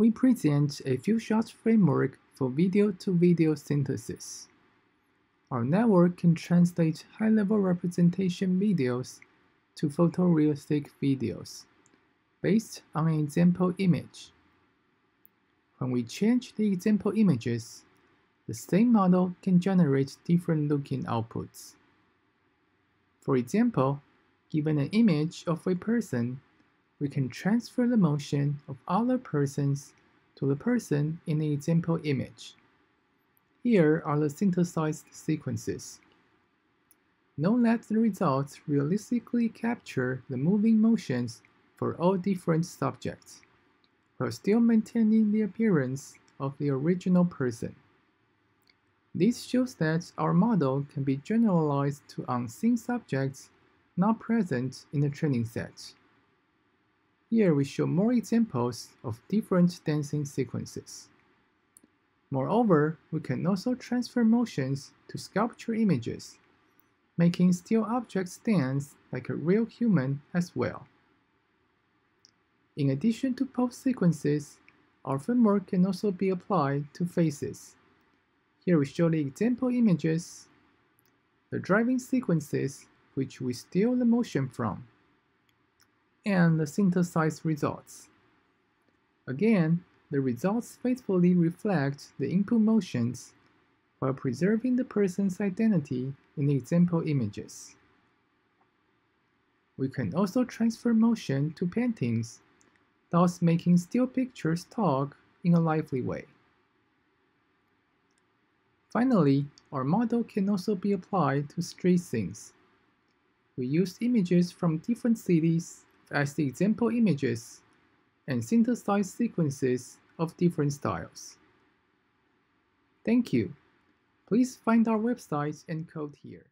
we present a few-shot framework for video-to-video -video synthesis. Our network can translate high-level representation videos to photorealistic videos based on an example image. When we change the example images, the same model can generate different looking outputs. For example, given an image of a person, we can transfer the motion of other persons to the person in the example image. Here are the synthesized sequences. Note that the results realistically capture the moving motions for all different subjects, while still maintaining the appearance of the original person. This shows that our model can be generalized to unseen subjects not present in the training set. Here we show more examples of different dancing sequences. Moreover, we can also transfer motions to sculpture images, making still objects dance like a real human as well. In addition to pose sequences, our framework can also be applied to faces. Here we show the example images, the driving sequences which we steal the motion from, and the synthesized results. Again, the results faithfully reflect the input motions while preserving the person's identity in the example images. We can also transfer motion to paintings, thus making still pictures talk in a lively way. Finally, our model can also be applied to street scenes. We use images from different cities as the example images and synthesize sequences of different styles. Thank you. Please find our website and code here.